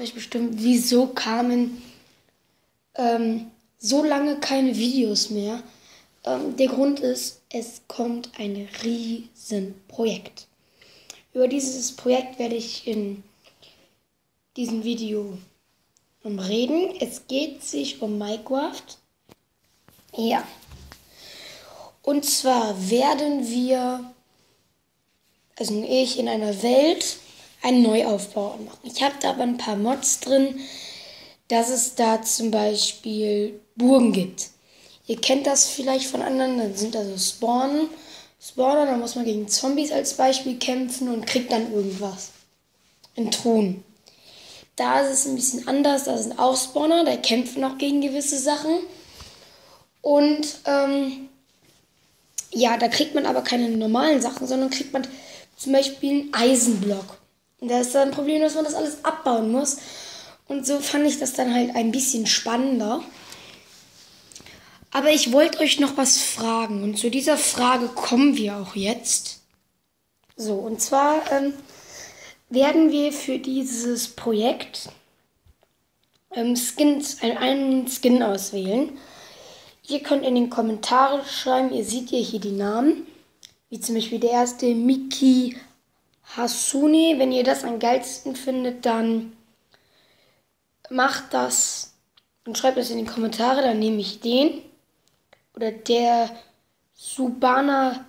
euch bestimmt, wieso kamen ähm, so lange keine Videos mehr. Ähm, der Grund ist, es kommt ein Riesenprojekt. Über dieses Projekt werde ich in diesem Video reden. Es geht sich um Minecraft. Ja. Und zwar werden wir, also ich, in einer Welt einen Neuaufbau machen. Ich habe da aber ein paar Mods drin, dass es da zum Beispiel Burgen gibt. Ihr kennt das vielleicht von anderen, dann sind da so Spawnen. Spawner, da muss man gegen Zombies als Beispiel kämpfen und kriegt dann irgendwas. In Truhen. Da ist es ein bisschen anders, da sind auch Spawner, da kämpfen auch gegen gewisse Sachen. Und ähm, ja, da kriegt man aber keine normalen Sachen, sondern kriegt man zum Beispiel einen Eisenblock. Da ist dann ein Problem, dass man das alles abbauen muss. Und so fand ich das dann halt ein bisschen spannender. Aber ich wollte euch noch was fragen. Und zu dieser Frage kommen wir auch jetzt. So, und zwar ähm, werden wir für dieses Projekt ähm, Skins, einen Skin auswählen. Ihr könnt in den Kommentaren schreiben, ihr seht ja hier die Namen. Wie zum Beispiel der erste Miki Hasune. Wenn ihr das am geilsten findet, dann macht das und schreibt das in die Kommentare, dann nehme ich den. Oder der Subana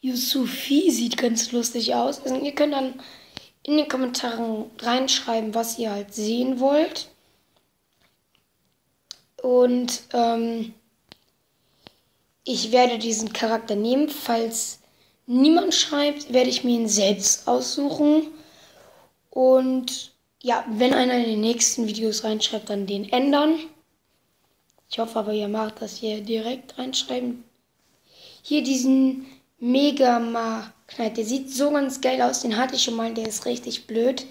Yusufi sieht ganz lustig aus. Also ihr könnt dann in den Kommentaren reinschreiben, was ihr halt sehen wollt. Und ähm, ich werde diesen Charakter nehmen, falls niemand schreibt, werde ich mir ihn selbst aussuchen. Und ja, wenn einer in den nächsten Videos reinschreibt, dann den ändern. Ich hoffe aber, ihr macht das hier direkt reinschreiben. Hier diesen Mega Knight. Der sieht so ganz geil aus. Den hatte ich schon mal. Der ist richtig blöd.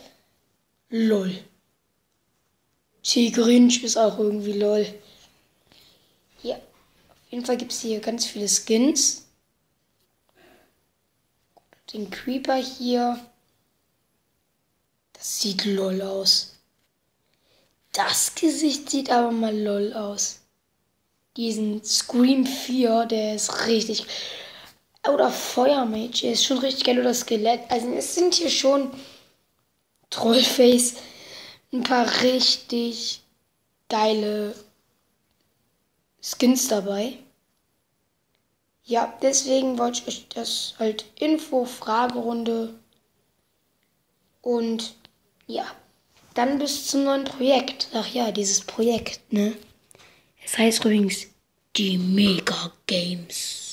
Lol. Tigrinch ist auch irgendwie lol. Ja. Auf jeden Fall gibt es hier ganz viele Skins den Creeper hier. Das sieht lol aus. Das Gesicht sieht aber mal lol aus. Diesen Scream 4, der ist richtig. Oder Feuermage, der ist schon richtig geil. Oder Skelett. Also es sind hier schon Trollface. Ein paar richtig geile Skins dabei. Ja, deswegen wollte ich euch das halt Info-Fragerunde. Und ja, dann bis zum neuen Projekt. Ach ja, dieses Projekt, ne? Es heißt übrigens die Mega Games.